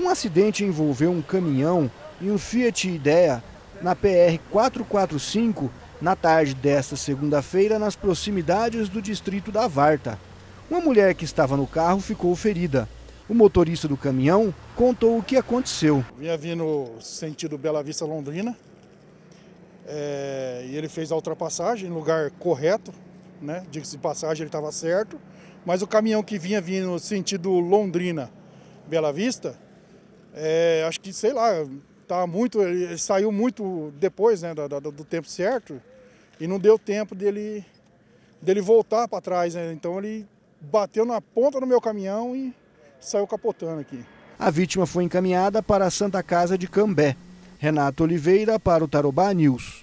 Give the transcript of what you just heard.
Um acidente envolveu um caminhão e um Fiat Idea na PR 445 na tarde desta segunda-feira nas proximidades do distrito da Varta. Uma mulher que estava no carro ficou ferida. O motorista do caminhão contou o que aconteceu. Vinha vindo sentido Bela Vista Londrina é, e ele fez a ultrapassagem no lugar correto, né? Diga-se de passagem, ele estava certo, mas o caminhão que vinha vindo sentido Londrina Bela Vista, é, acho que sei lá, tá muito, ele saiu muito depois né, do, do, tempo certo e não deu tempo dele, dele voltar para trás. Né? Então ele bateu na ponta do meu caminhão e saiu capotando aqui. A vítima foi encaminhada para a Santa Casa de Cambé. Renato Oliveira para o Tarobá News.